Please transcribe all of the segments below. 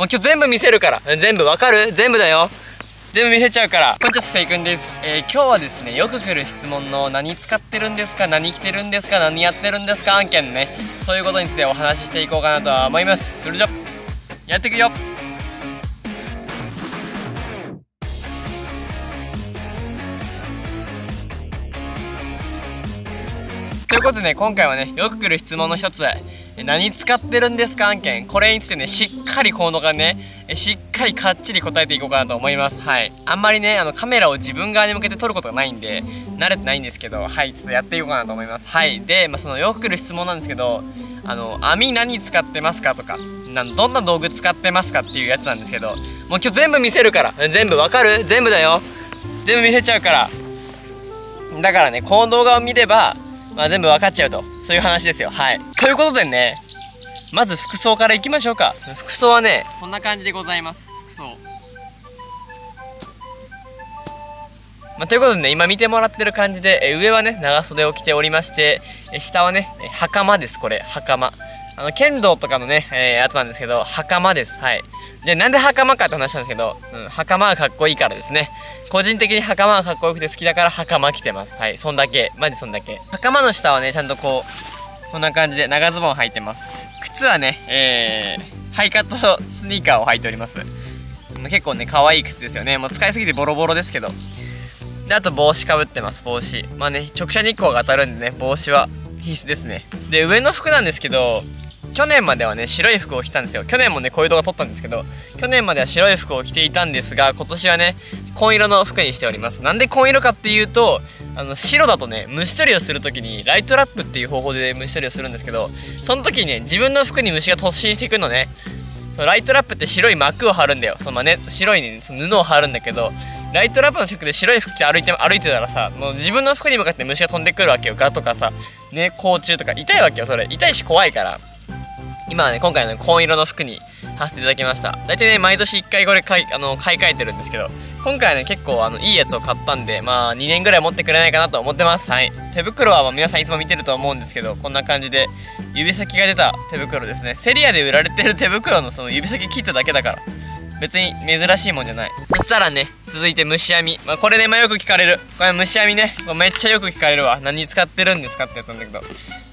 もう今日全部見せるから。全部わかる？全部だよ。全部見せちゃうから。こんにちはフェイくんです、えー、今日はですねよく来る質問の何使ってるんですか？何着てるんですか？何やってるんですか？案件ね。そういうことについてお話ししていこうかなとは思います。それじゃやっていくよ。ということでね今回はねよく来る質問の一つ。何使ってるんですか？案件。これについてねしっかりコードがねしっかりかっちり答えていこうかなと思います。はい。あんまりねあのカメラを自分側に向けて撮ることがないんで慣れてないんですけどはい。ちょっとやっていこうかなと思います。はい。で、まあ、そのよく来る質問なんですけどあの網何使ってますかとかなどんな道具使ってますかっていうやつなんですけどもう今日全部見せるから。全部わかる？全部だよ。全部見せちゃうから。だからねこの動画を見れば、まあ、全部分かっちゃうと。そういう話ですよ。はい。ということでねまず服装からいきましょうか。服装はねこんな感じでございます。服装。まあ、ということでね今見てもらってる感じでえ上はね長袖を着ておりましてえ下はね袴ですこれ。袴あの剣道とかのね、えー、やつなんですけど袴ですはいでなんで袴かって話なんですけど、うん、袴はかっこいいからですね個人的に袴はかっこよくて好きだから袴着てますはいそんだけマジそんだけ袴の下はねちゃんとこうこんな感じで長ズボン履いてます靴はね、えー、ハイカットスニーカーを履いております。結構ね、可愛い靴ですよね。もう使いすぎてボロボロですけど。で、あと帽子かぶってます、帽子。まあね、直射日光が当たるんでね、帽子は必須ですね。で、上の服なんですけど、去年まではね白い服を着たんですよ。去年もねこういう動画撮ったんですけど去年までは白い服を着ていたんですが今年はね紺色の服にしております。なんで紺色かっていうとあの白だとね虫取りをする時にライトラップっていう方法で虫取りをするんですけどその時にね自分の服に虫が突進していくのね。そのライトラップって白い膜を張るんだよ。そのまあね白い、ね、その布を張るんだけどライトラップの近くで白い服着て歩いて歩いてたらさもう自分の服に向かって虫が飛んでくるわけよ。ガとかさね甲虫とか。痛いわけよそれ。痛いし怖いから。今はね、今回の紺色の服に貼せていただきました。大体ね、毎年1回これ買い、あの、買い替えてるんですけど、今回はね、結構、あの、いいやつを買ったんで、まあ、2年ぐらい持ってくれないかなと思ってます。はい。手袋は、まあ、皆さんいつも見てると思うんですけど、こんな感じで、指先が出た手袋ですね。セリアで売られてる手袋のその指先切っただけだから。別に珍しいもんじゃない。そしたらね、続いて虫網。まあ、これね、まあ、よく聞かれる。これ虫網ねこれ、めっちゃよく聞かれるわ。何使ってるんですかってやつなんだけど。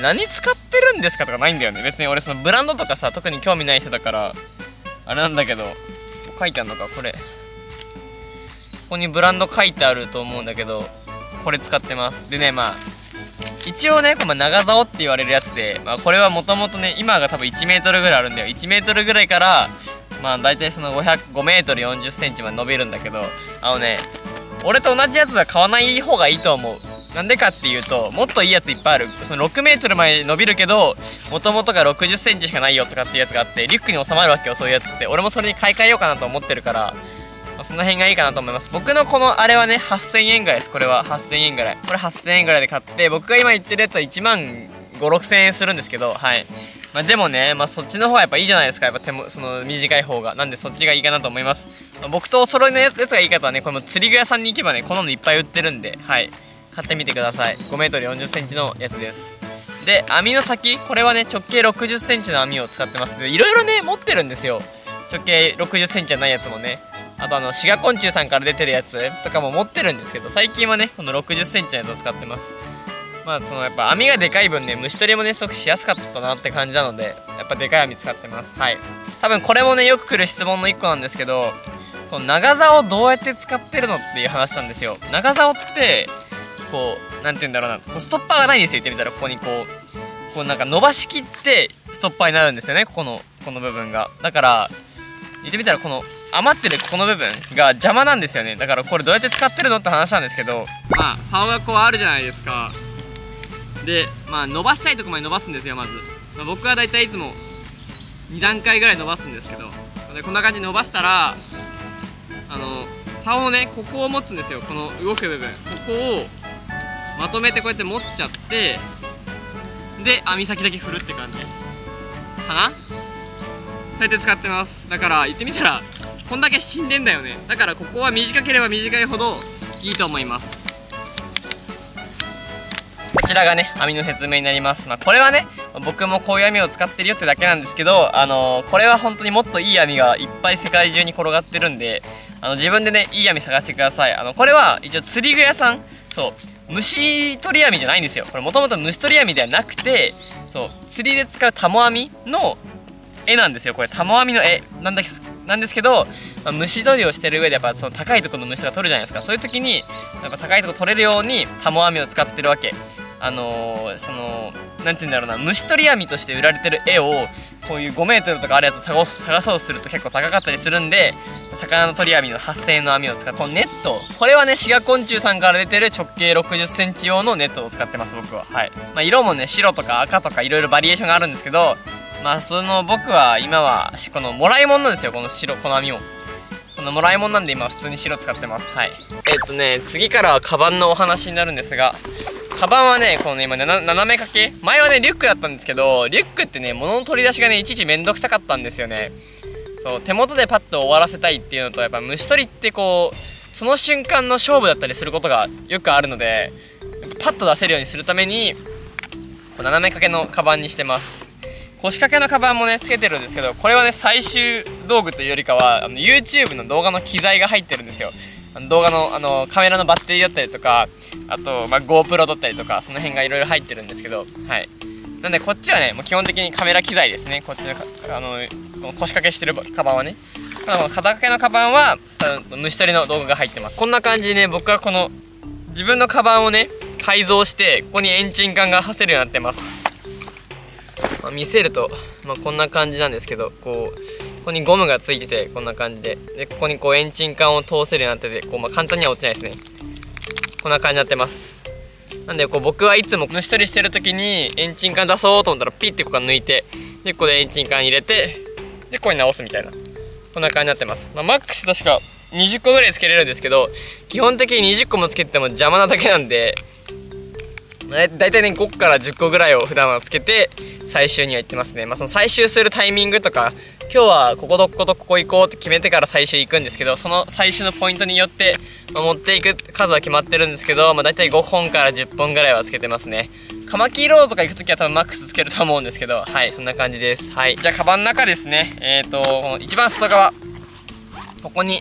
何使ってるんですかとかないんだよね別に俺そのブランドとかさ特に興味ない人だからあれなんだけど書いてあるのかこれここにブランド書いてあると思うんだけどこれ使ってますでねまあ一応ねこの長竿って言われるやつで、まあ、これはもともとね今が多分 1m ぐらいあるんだよ 1m ぐらいからまあ大体その 5m40cm まで伸びるんだけどあのね俺と同じやつは買わない方がいいと思う。なんでかっていうともっといいやついっぱいある。その 6m まで伸びるけどもともとが 60cm しかないよとかっていうやつがあってリュックに収まるわけよそういうやつって。俺もそれに買い替えようかなと思ってるから、まあ、その辺がいいかなと思います。僕のこのあれはね8000円ぐらいです。これは8000円ぐらい。これ8000円ぐらいで買って僕が今言ってるやつは1万56000円するんですけどはい。まあ、でもね、まあ、そっちの方がやっぱいいじゃないですか。やっぱ手もその短い方が。なんでそっちがいいかなと思います、まあ、僕とお揃いのやつがいい方はねこれも釣り具屋さんに行けばねこんなのいっぱい売ってるんで。はい。買ってみてください。5m40cm のやつです。で網の先。これはね直径 60cm の網を使ってます。でいろいろね持ってるんですよ。直径 60cm じゃないやつもね。あとあの滋賀昆虫さんから出てるやつとかも持ってるんですけど最近はねこの 60cm のやつを使ってます。まあそのやっぱ網がでかい分ね虫取りもねすごくしやすかったなって感じなのでやっぱでかい網使ってます。はい。多分これもねよく来る質問の1個なんですけどこの長竿をどうやって使ってるのっていう話なんですよ。長竿ってこう何て言うんだろうな。こうストッパーがないんですよ言ってみたら。ここにこうこうなんか伸ばしきってストッパーになるんですよね。ここのこの部分が。だから言ってみたらこの余ってるここの部分が邪魔なんですよね。だからこれどうやって使ってるのって話なんですけど。まあ竿がこうあるじゃないですか。でまあ伸ばしたいとこまで伸ばすんですよまず、まあ、僕はだいたいいつも2段階ぐらい伸ばすんですけどでこんな感じで伸ばしたらあの竿をねここを持つんですよこの動く部分。ここをまとめてこうやって持っちゃってで網先だけ振るって感じ。かな？そうやって使ってます。だから言ってみたらこんだけ死んでんだよね。だからここは短ければ短いほどいいと思います。ちらがね網の説明になります。まあこれはね僕もこういう網を使ってるよってだけなんですけどあのー、これは本当にもっといい網がいっぱい世界中に転がってるんであの自分でねいい網探してください。あのこれは一応釣り具屋さんそう虫取り網じゃないんですよ。これもともと虫取り網ではなくてそう釣りで使うタモ網の絵なんですよ。これタモ網の絵。なんだなんですけど、まあ、虫取りをしてる上でやっぱその高いところの虫が取るじゃないですか。そういう時にやっぱ高いとこ取れるようにタモ網を使ってるわけ。あのー、その何て言うんだろうな虫取り網として売られてる絵をこういう 5m とかあるやつ探探そうとすると結構高かったりするんで魚の取り網の8000円の網を使ってこのネットこれはね滋賀昆虫さんから出てる直径6 0センチ用のネットを使ってます僕は。はい、まあ、色もね白とか赤とかいろいろバリエーションがあるんですけどまあその僕は今はこのもらいもんなんですよこの白この網も。このもらいもんなんで今普通に白使ってます。はい。えっとね次からはカバンのお話になるんですがカバンはねこのね今斜め掛け？前はねリュックだったんですけどリュックってね物の取り出しがねいちいちめんどくさかったんですよね。そう手元でパッと終わらせたいっていうのとやっぱ虫取りってこうその瞬間の勝負だったりすることがよくあるのでパッと出せるようにするために斜め掛けのカバンにしてます。腰掛けのカバンもねつけてるんですけどこれはね最終道具というよりかはあの YouTube の動画の機材が入ってるんですよ。動画のあのカメラのバッテリーだったりとかあと、まあ、GoPro だったりとかその辺がいろいろ入ってるんですけどはい。なんでこっちはねもう基本的にカメラ機材ですね。こっちのあの腰掛けしてるカバンはね。肩掛けのカバンは虫取りの動画が入ってます。こんな感じでね僕はこの自分のカバンをね改造してここにエンジン管が走るようになってます。まあ、見せると、まあ、こんな感じなんですけどこうここにゴムがついててこんな感じで。でここにこうエンチン管を通せるようになっててこう、まあ、簡単には落ちないですね。こんな感じになってます。なんでこう僕はいつも虫取りしてる時にエンチン管出そうと思ったらピッてここから抜いてでここでエンチン管入れてでここに直すみたいな。こんな感じになってます、まあ、マックス確か20個ぐらいつけれるんですけど基本的に20個もつけてても邪魔なだけなんでだいたいね5から10個ぐらいを普段はつけて最終には行ってますね。まあその最終するタイミングとか今日はこことこことここ行こうって決めてから最終行くんですけどその最終のポイントによって、まあ、持っていく数は決まってるんですけど、まあ、大体5本から10本ぐらいはつけてますね。カマキリロードとか行く時は多分マックスつけると思うんですけどはいそんな感じです。はい。じゃあカバンの中ですね。えっ、ー、とこの一番外側。ここに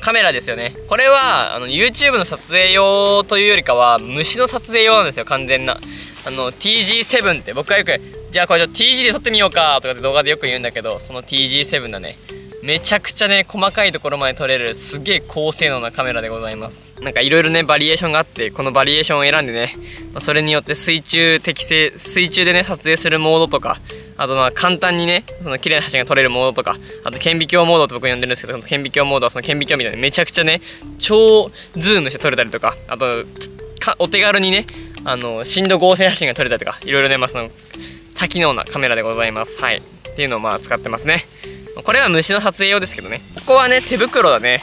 カメラですよね。これはあの YouTube の撮影用というよりかは虫の撮影用なんですよ完全な。あの TG7 って。僕はよくじゃあこれちょっと TG で撮ってみようかとかって動画でよく言うんだけどその TG7 だね。めちゃくちゃね細かいところまで撮れるすげえ高性能なカメラでございます。なんかいろいろねバリエーションがあってこのバリエーションを選んでね、まあ、それによって水中適正水中でね撮影するモードとかあとまあ簡単にねその綺麗な写真が撮れるモードとかあと顕微鏡モードって僕呼んでるんですけどその顕微鏡モードはその顕微鏡みたいなめちゃくちゃね超ズームして撮れたりとかあとお手軽にねあの深度合成写真が撮れたりとかいろいろねまあその多機能なカメラでございます。はい。っていうのをまあ使ってますね。これは虫の撮影用ですけどね。ここはね手袋だね。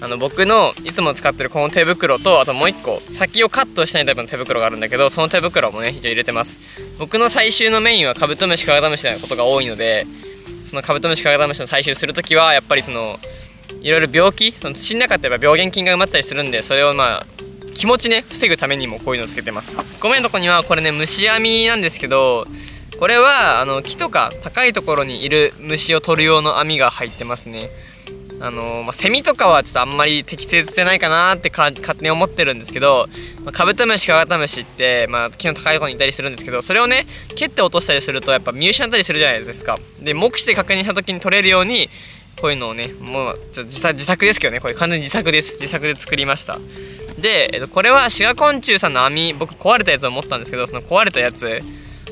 あの僕のいつも使ってるこの手袋とあともう一個先をカットしたいタイプの手袋があるんだけどその手袋もね一応入れてます。僕の最終のメインはカブトムシカガタムシなことが多いのでそのカブトムシカガタムシの採集するときはやっぱりそのいろいろ病気その土の中ってやっ病原菌が埋まったりするんでそれをまあ気持ちね防ぐためにもこういうのをつけてます。ごめんとこにはこれね虫網なんですけどこれはあの木とか高いところにいる虫を取る用の網が入ってますね。あのまあ、セミとかはちょっとあんまり適切じゃないかなってか勝手に思ってるんですけど、まあ、カブトムシカワタムシって、まあ、木の高いところにいたりするんですけどそれをね蹴って落としたりするとやっぱ見失ったりするじゃないですか。で目視で確認した時に取れるようにこういうのをねもうちょっと自作自作ですけどねこれ完全に自作です。自作で作りました。で、えっと、これはシガ昆虫さんの網僕壊れたやつを持ったんですけどその壊れたやつ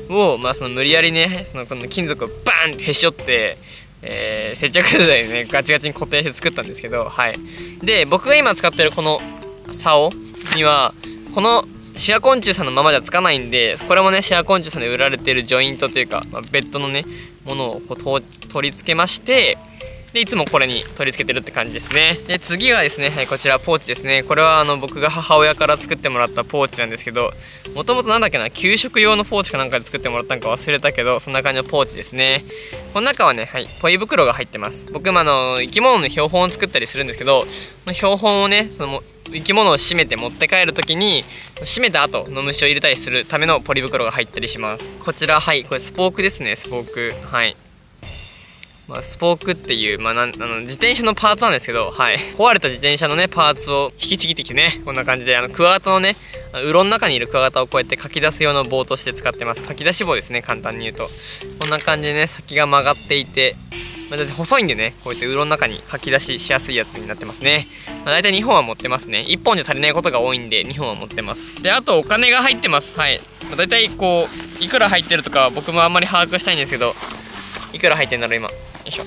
を、まあ、その無理やりねそのこの金属をバーンってへし折って、えー、接着剤でねガチガチに固定して作ったんですけどはい。で僕が今使ってるこの竿にはこのシア昆虫さんのままじゃつかないんでこれもねシア昆虫さんで売られてるジョイントというか、まあ、ベッドのねものをこう取り付けましてでいつもこれに取り付けてるって感じですね。で次はですね、はい、こちらポーチですね。これはあの僕が母親から作ってもらったポーチなんですけどもともとなんだっけな給食用のポーチかなんかで作ってもらったんか忘れたけどそんな感じのポーチですね。この中はね、はい、ポイ袋が入ってます。僕もあの生き物の標本を作ったりするんですけどの標本をねその生き物を締めて持って帰る時に締めた後の虫を入れたりするためのポリ袋が入ったりします。こちらはいこれスポークですねスポーク。はい。まあ、スポークっていう、まあ、なんあの自転車のパーツなんですけど、はい、壊れた自転車のねパーツを引きちぎってきてねこんな感じであのクワガタのねうろの中にいるクワガタをこうやってかき出す用の棒として使ってます。かき出し棒ですね簡単に言うと。こんな感じでね先が曲がっていてまあ、細いんでねこうやってうろの中に書き出ししやすいやつになってますね、まあ、大体2本は持ってますね。1本じゃ足りないことが多いんで2本は持ってます。であとお金が入ってます。はい、まあ、大体こういくら入ってるとか僕もあんまり把握したいんですけどいくら入ってんだろう今。いしょ、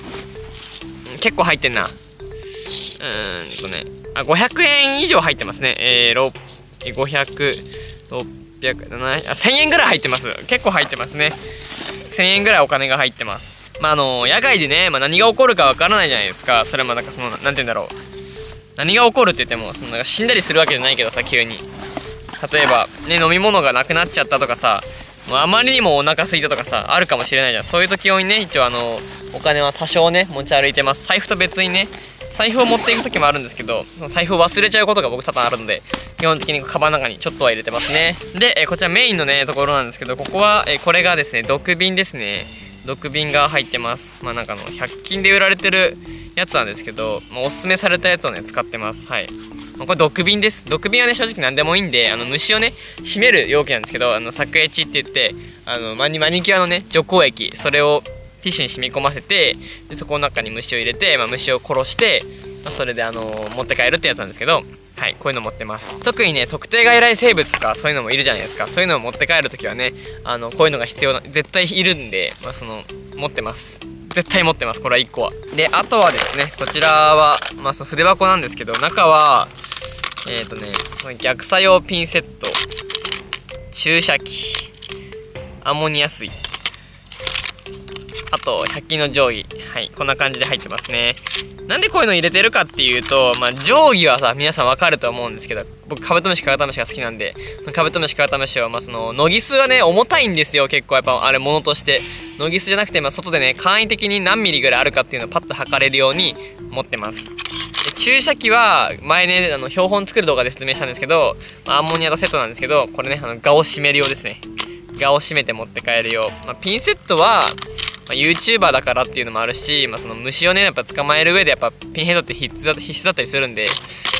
結構入ってんな。うーんとねあ500円以上入ってますね。えー、500600あ1000円ぐらい入ってます。結構入ってますね。1000円ぐらいお金が入ってます。まあ、あの野外でね、まあ、何が起こるかわからないじゃないですか。それはまあなんかそのなんて言うんだろう。何が起こるって言ってもそのなんか死んだりするわけじゃないけどさ急に。例えばね飲み物がなくなっちゃったとかさあまりにもお腹空いたとかさあるかもしれないじゃん。そういう時用にね一応あのお金は多少ね持ち歩いてます。財布と別にね財布を持っていく時もあるんですけど財布を忘れちゃうことが僕多々あるので基本的にカバンの中にちょっとは入れてますね。で、えこちらメインのねところなんですけどここは、えこれがですね毒瓶ですね。毒瓶が入ってます。まあなんかの100均で売られてるやつなんですけど、まあ、おすすめされたやつをね使ってます。はい。これ毒瓶です。毒瓶はね正直何でもいいんであの虫をね締める容器なんですけどあの作エチって言ってあのマニマニキュアのね除光液それをティッシュに染み込ませてでそこの中に虫を入れて、まあ、虫を殺して、まあ、それであの持って帰るってやつなんですけどはいこういうの持ってます。特にね特定外来生物とかそういうのもいるじゃないですか。そういうのを持って帰るときはねあのこういうのが必要な絶対いるんで、まあ、その持ってます。絶対持ってますこれは1個は。であとはですねこちらはまあその筆箱なんですけど中はえっ、ー、とね逆作用ピンセット。注射器。アンモニア水。あと100均の定規。はいこんな感じで入ってますね。なんでこういうの入れてるかっていうと、まあ、定規はさ、皆さんわかると思うんですけど、僕、カブトムシ、カガタムシが好きなんで、カブトムシ、カガタムシは、まあ、その、ノギスはね、重たいんですよ、結構、やっぱ、あれ、ものとして。ノギスじゃなくて、まあ、外でね、簡易的に何ミリぐらいあるかっていうのをパッと測れるように持ってます。注射器は、前ね、あの、標本作る動画で説明したんですけど、まあ、アンモニアとセットなんですけど、これね、あの、ガを締めるようですね。ガを締めて持って帰るよう。まあ、ピンセットは、まあ、YouTuber だからっていうのもあるし、まあ、その虫をねやっぱ捕まえる上でやっぱピンヘッドって必須だ必須だったりするんで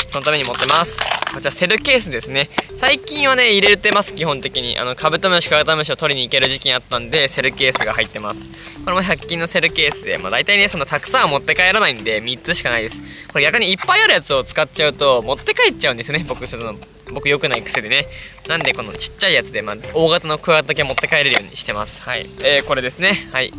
そのために持ってます。こちらセルケースですね。最近はね入れてます基本的に。あのカブトムシカブトムシを取りに行ける時期にあったんでセルケースが入ってます。これも100均のセルケースでまあ大体ねそのたくさんは持って帰らないんで3つしかないです。これ逆にいっぱいあるやつを使っちゃうと持って帰っちゃうんですね僕その僕良くない癖でね。なんでこのちっちゃいやつで、まあ、大型のクワガタだけ持って帰れるようにしてます。はい。えー、これですね。はい。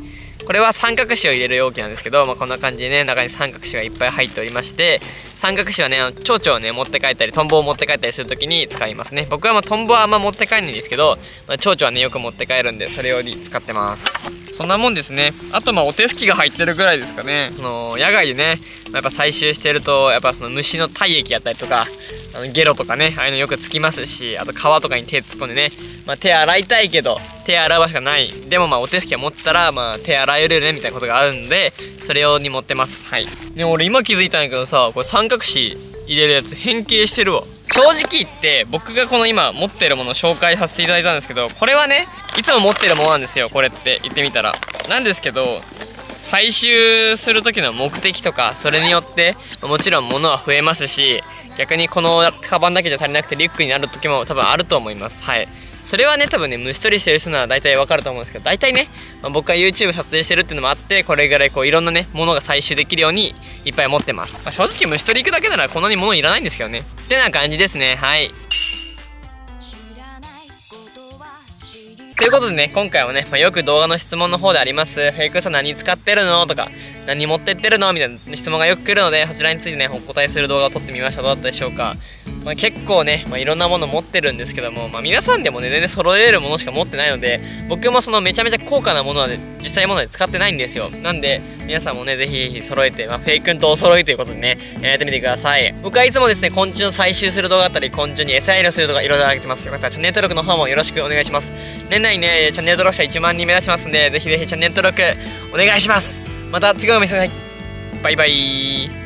これは三角紙を入れる容器なんですけど、まあ、こんな感じでね中に三角紙がいっぱい入っておりまして三角紙はね蝶々をね持って帰ったりトンボを持って帰ったりする時に使いますね。僕はまあトンボはあんま持って帰んないんですけど、まあ、蝶々はねよく持って帰るんでそれ用に使ってます。そんなもんですね。あとまあお手拭きが入ってるぐらいですかね。その野外でね、まあ、やっぱ採集してるとやっぱその虫の体液やったりとかあのゲロとかねああいうのよくつきますしあと皮とかに手突っ込んでね、まあ、手洗いたいけど手洗う場所がない。でもまあお手拭きを持ったらまあ手洗えるねみたいなことがあるんでそれ用に持ってます。はい。でも俺今気づいたんやけどさこれ三角紙入れるやつ変形してるわ。正直言って僕がこの今持ってるものを紹介させていただいたんですけどこれはねいつも持ってるものなんですよこれって。言ってみたら。なんですけど採集する時の目的とかそれによってもちろん物は増えますし逆にこのカバンだけじゃ足りなくてリュックになる時も多分あると思います。はい。それはね多分ね虫取りしてる人なら大体わかると思うんですけど大体ね、まあ、僕が YouTube 撮影してるっていうのもあってこれぐらいこういろんなねものが採集できるようにいっぱい持ってます、まあ、正直虫取り行くだけならこんなに物いらないんですけどね。ってな感じですね。はい。ということでね、今回はね、まあ、よく動画の質問の方であります、フェイクさん何使ってるの？とか、何持ってってるの？みたいな質問がよく来るので、そちらについてね、お答えする動画を撮ってみました。どうだったでしょうか。まあ、結構ね、まあ、いろんなもの持ってるんですけども、まあ、皆さんでもね全然揃えれるものしか持ってないので僕もそのめちゃめちゃ高価なものは、ね、実際もので使ってないんですよ。なんで皆さんもねぜひぜひ揃えて、まあ、フェイクンとお揃いということでねやってみてください。僕はいつもですね昆虫を採集する動画だったり昆虫に餌やりをする動画いろいろ上げてます。よかったらチャンネル登録の方もよろしくお願いします。年内ねチャンネル登録者1万人目指しますんでぜひぜひチャンネル登録お願いします。また次のお店でバイバイ。